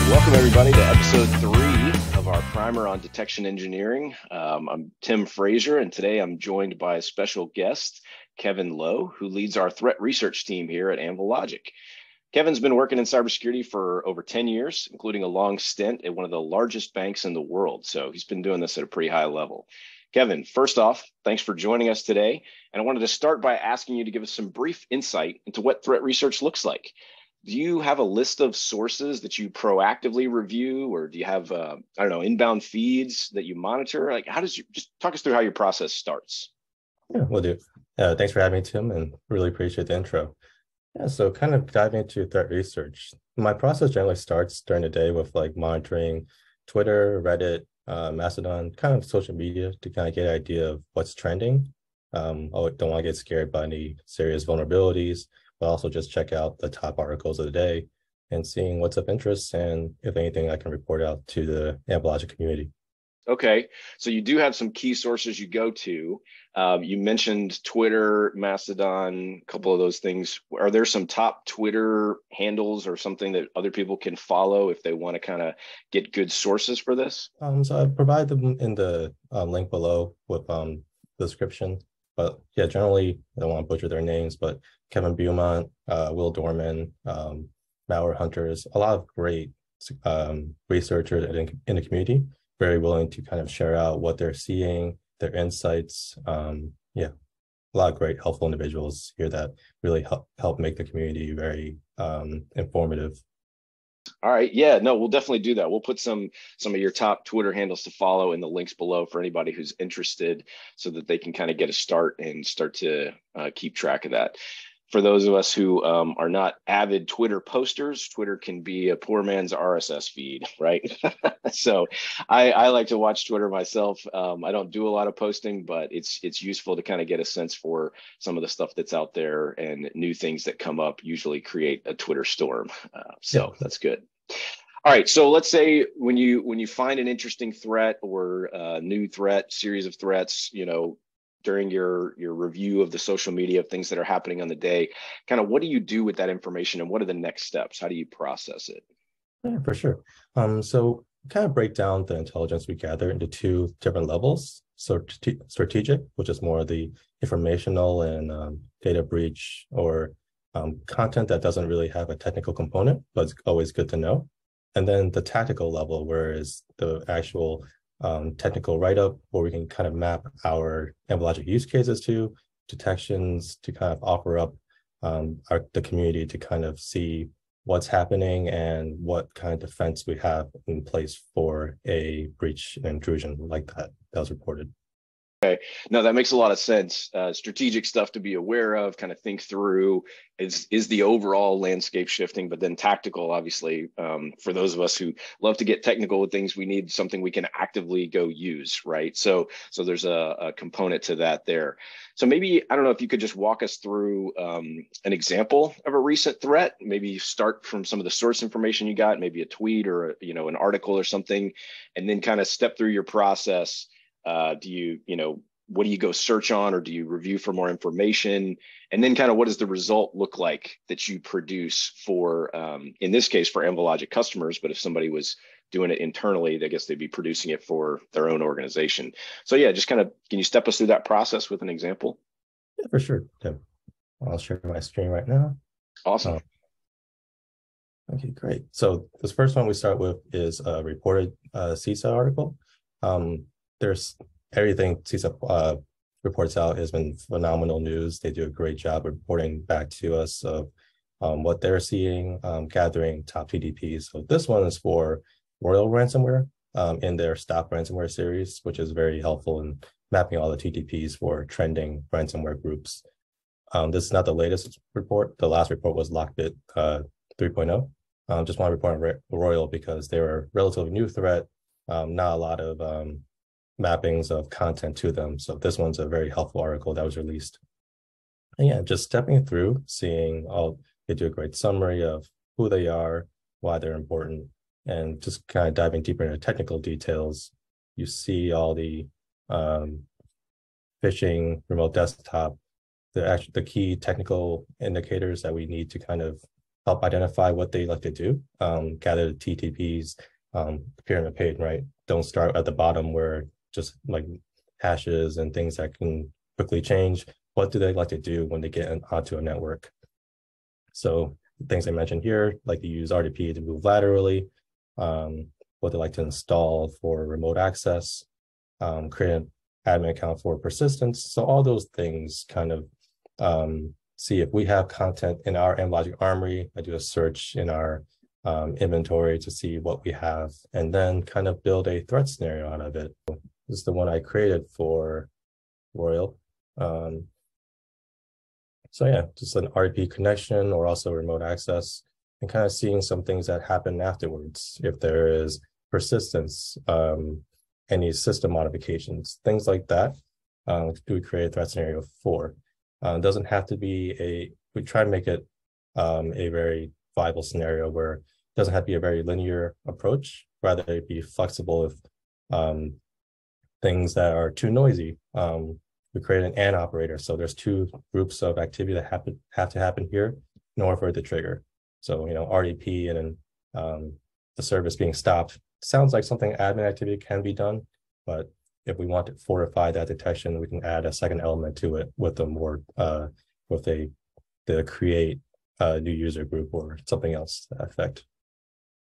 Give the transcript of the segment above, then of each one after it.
right, welcome everybody to episode three of our primer on detection engineering. Um, I'm Tim Frazier, and today I'm joined by a special guest, Kevin Lo, who leads our threat research team here at Anvilogic. Kevin's been working in cybersecurity for over 10 years, including a long stint at one of the largest banks in the world. So he's been doing this at a pretty high level. Kevin, first off, thanks for joining us today. And I wanted to start by asking you to give us some brief insight into what threat research looks like. Do you have a list of sources that you proactively review, or do you have, uh, I don't know, inbound feeds that you monitor? Like, how does you just talk us through how your process starts? Yeah, we'll do. Uh, thanks for having me, Tim, and really appreciate the intro. Yeah, so kind of diving into threat research. My process generally starts during the day with like monitoring Twitter, Reddit, uh, Mastodon, kind of social media to kind of get an idea of what's trending. Um, I don't want to get scared by any serious vulnerabilities, but also just check out the top articles of the day and seeing what's of interest and if anything I can report out to the Anvil community. Okay, so you do have some key sources you go to. Um, you mentioned Twitter, Mastodon, a couple of those things. Are there some top Twitter handles or something that other people can follow if they want to kind of get good sources for this? Um, so I provide them in the uh, link below with um, the description. But yeah, generally, I don't want to butcher their names, but Kevin Beaumont, uh, Will Dormann, um, Malware Hunters, a lot of great um, researchers in, in the community very willing to kind of share out what they're seeing, their insights. Um, yeah, a lot of great, helpful individuals here that really help help make the community very um, informative. All right, yeah, no, we'll definitely do that. We'll put some some of your top Twitter handles to follow in the links below for anybody who's interested, so that they can kind of get a start and start to uh, keep track of that for those of us who um, are not avid Twitter posters, Twitter can be a poor man's RSS feed, right? so I, I, like to watch Twitter myself. Um, I don't do a lot of posting, but it's it's useful to kind of get a sense for some of the stuff that's out there and new things that come up. Usually create a Twitter storm, uh, so yeah. that's good. All right, so let's say when you when you find an interesting threat or a new threat, series of threats, you know, during your your review of the social media of things that are happening on the day kind of what do you do with that information and what are the next steps? How do you process it? Yeah for sure. Um, so kind of break down the intelligence we gather into two different levels so strategic which is more the informational and um, data breach or um, content that doesn't really have a technical component but it's always good to know. And then the tactical level where is the actual um, technical write-up where we can kind of map our Anvilogic use cases to detections to kind of offer up um, our, the community to kind of see what's happening and what kind of defense we have in place for a breach and intrusion like that that was reported. Okay, no, that makes a lot of sense. Uh, strategic stuff to be aware of, kind of think through. Is is the overall landscape shifting? But then tactical, obviously, um, for those of us who love to get technical with things, we need something we can actively go use, right? So so there's a, a component to that there. So maybe I don't know if you could just walk us through um, an example of a recent threat. Maybe start from some of the source information you got, maybe a tweet or a, you know an article or something, and then kind of step through your process uh, do you, you know, what do you go search on or do you review for more information? And then kind of what does the result look like that you produce for, um, in this case, for Anvil customers, but if somebody was doing it internally, I guess they'd be producing it for their own organization. So yeah, just kind of, can you step us through that process with an example? Yeah, for sure, Tim. I'll share my screen right now. Awesome. Um, okay, great. So this first one we start with is a reported uh, CISA article. Um, there's everything CISA uh, reports out has been phenomenal news. They do a great job reporting back to us of um, what they're seeing, um, gathering top TTPs. So this one is for Royal Ransomware um, in their Stop Ransomware series, which is very helpful in mapping all the TTPs for trending ransomware groups. Um, this is not the latest report. The last report was Lockbit uh, 3.0. Um, just want to report on Royal because they were a relatively new threat, um, not a lot of um, mappings of content to them. So this one's a very helpful article that was released. And yeah, just stepping through, seeing all, they do a great summary of who they are, why they're important, and just kind of diving deeper into technical details. You see all the um, phishing, remote desktop, the actual, the key technical indicators that we need to kind of help identify what they like to do, um, gather the TTPs, um, pyramid pain, right? Don't start at the bottom where just like hashes and things that can quickly change. What do they like to do when they get onto a network? So things I mentioned here, like to use RDP to move laterally, um, what they like to install for remote access, um, create an admin account for persistence. So all those things kind of um, see if we have content in our Anvilogic Armory. I do a search in our um, inventory to see what we have, and then kind of build a threat scenario out of it. This is the one I created for Royal. Um, so yeah, just an RDP connection or also remote access and kind of seeing some things that happen afterwards. If there is persistence, um, any system modifications, things like that, uh, do we create a threat scenario for? Uh, it doesn't have to be a, we try to make it um, a very viable scenario where it doesn't have to be a very linear approach, rather it be flexible if um, things that are too noisy. Um, we create an AND operator. So there's two groups of activity that happen have to happen here in order for it to trigger. So, you know, RDP and then um, the service being stopped sounds like something admin activity can be done, but if we want to fortify that detection, we can add a second element to it with a more uh, with a the create a new user group or something else to effect.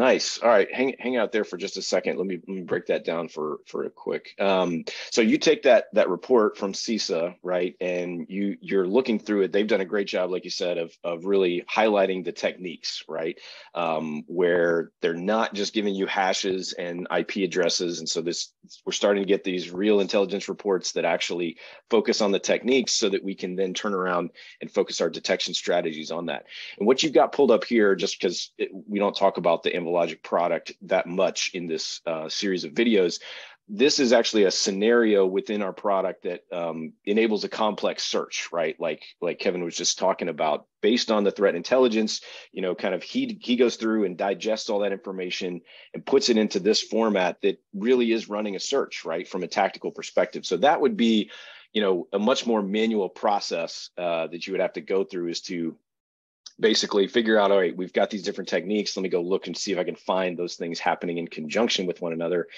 Nice. All right, hang hang out there for just a second. Let me let me break that down for for a quick. Um, so you take that that report from CISA, right, and you you're looking through it. They've done a great job, like you said, of of really highlighting the techniques, right, um, where they're not just giving you hashes and IP addresses, and so this we're starting to get these real intelligence reports that actually focus on the techniques, so that we can then turn around and focus our detection strategies on that. And what you've got pulled up here, just because we don't talk about the Logic product that much in this uh, series of videos. This is actually a scenario within our product that um, enables a complex search, right? Like like Kevin was just talking about, based on the threat intelligence. You know, kind of he he goes through and digests all that information and puts it into this format that really is running a search, right, from a tactical perspective. So that would be you know a much more manual process uh, that you would have to go through is to basically figure out all right we've got these different techniques. Let me go look and see if i can find those things happening in conjunction with one another.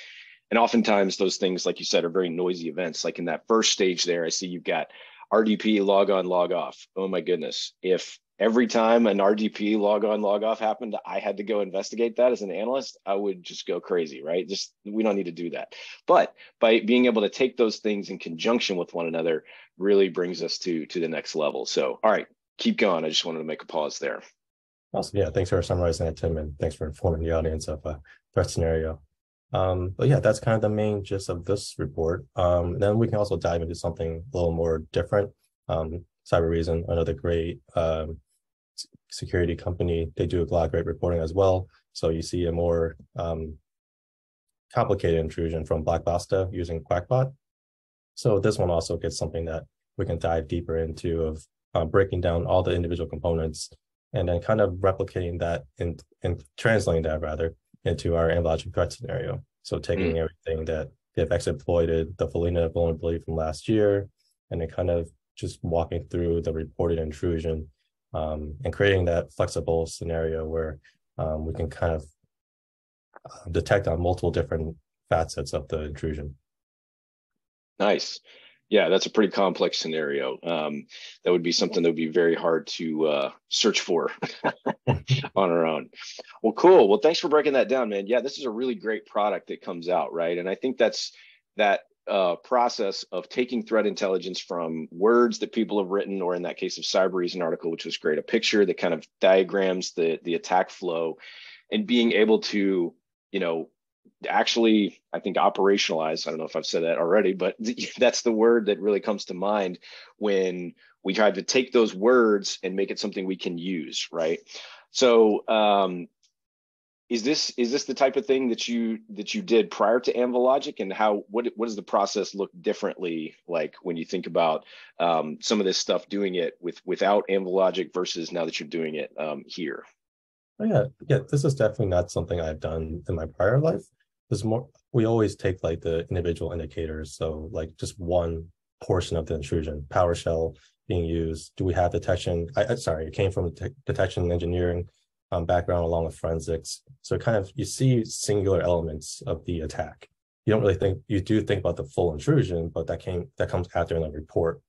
And oftentimes those things like you said are very noisy events. Like in that first stage there i see you've got rdp log on log off. Oh my goodness. If every time an rdp log on log off happened i had to go investigate that as an analyst i would just go crazy right? Just we don't need to do that. But by being able to take those things in conjunction with one another really brings us to to the next level. So all right keep going. I just wanted to make a pause there. Awesome. Yeah, thanks for summarizing that, Tim, and thanks for informing the audience of a threat scenario. Um, but yeah, that's kind of the main gist of this report. Um, then we can also dive into something a little more different. Um, Cybereason, another great um, security company, they do a lot of great reporting as well. So you see a more um, complicated intrusion from Black Basta using Qakbot. So this one also gets something that we can dive deeper into of uh, breaking down all the individual components and then kind of replicating that and and translating that rather into our Anvilogic threat scenario. So taking mm. everything that they've exploited, the Follina vulnerability from last year, and then kind of just walking through the reported intrusion um, and creating that flexible scenario where um, we can kind of uh, detect on multiple different facets of the intrusion. Nice. Yeah, that's a pretty complex scenario. Um, that would be something that would be very hard to uh, search for on our own. Well, cool. Well, thanks for breaking that down, man. Yeah, this is a really great product that comes out, right? And I think that's that uh, process of taking threat intelligence from words that people have written, or in that case of Cybereason article, which was great, a picture that kind of diagrams the the attack flow, and being able to, you know, actually i think operationalize i don't know if i've said that already but that's the word that really comes to mind when we try to take those words and make it something we can use right so um, is this is this the type of thing that you that you did prior to Anvilogic and how what what does the process look differently like when you think about um, some of this stuff doing it with without Anvilogic versus now that you're doing it um, here Oh, yeah, yeah. This is definitely not something I've done in my prior life. There's more. We always take like the individual indicators. So like just one portion of the intrusion, PowerShell being used. Do we have detection? I, sorry, it came from detection engineering. um, background along with forensics. So kind of you see singular elements of the attack. You don't really think you do think about the full intrusion, but that came that comes after in the report.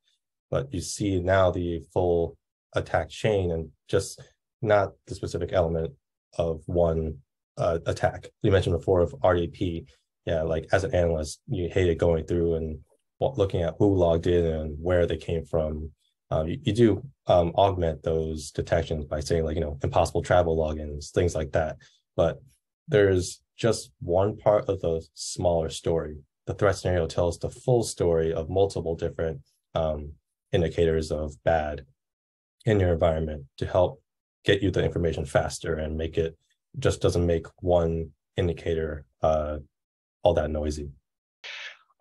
But you see now the full attack chain and just not the specific element of one uh, attack. You mentioned before of RDP. Yeah, like as an analyst, you hated going through and looking at who logged in and where they came from um, you, you, do um, augment those detections by saying like you know impossible travel logins things like that but there's just one part of the smaller story the threat scenario tells the full story of multiple different um, indicators of bad in your environment to help get you the information faster and make it just doesn't make one indicator uh, all that noisy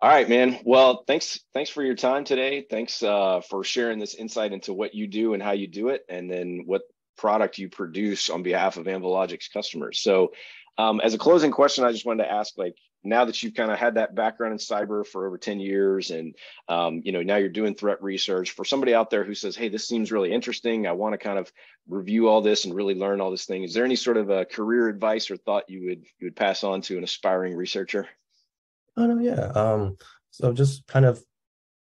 all right, man. Well, thanks. Thanks for your time today. Thanks uh, for sharing this insight into what you do and how you do it, and then what product you produce on behalf of Anvilogic's customers. So, um, as a closing question, I just wanted to ask, like, now that you've kind of had that background in cyber for over 10 years and um, you know now you're doing threat research for somebody out there who says hey this seems really interesting i want to kind of review all this and really learn all this thing is there any sort of a career advice or thought you would you would pass on to an aspiring researcher Oh no, yeah. Um, so just kind of,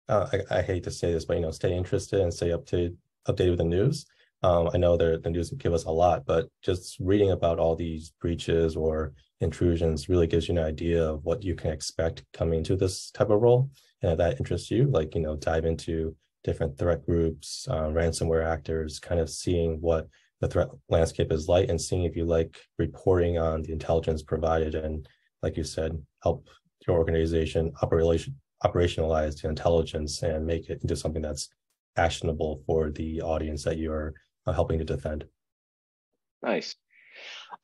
uh, I, I hate to say this, but you know, stay interested and stay up to updated with the news. Um, I know the news give us a lot, but just reading about all these breaches or intrusions really gives you an idea of what you can expect coming to this type of role. And if that interests you, like you know, dive into different threat groups, uh, ransomware actors, kind of seeing what the threat landscape is like, and seeing if you like reporting on the intelligence provided, and like you said, help your organization operation operationalize the intelligence and make it into something that's actionable for the audience that you're uh, helping to defend. Nice.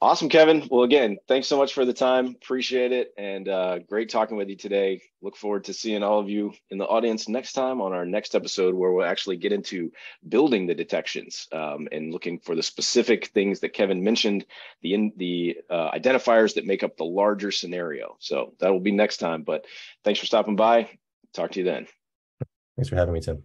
Awesome, Kevin. Well, again, thanks so much for the time. Appreciate it. And uh, great talking with you today. Look forward to seeing all of you in the audience next time on our next episode, where we'll actually get into building the detections um, and looking for the specific things that Kevin mentioned, the, in, the uh, identifiers that make up the larger scenario. So that will be next time. But thanks for stopping by. Talk to you then. Thanks for having me, Tim.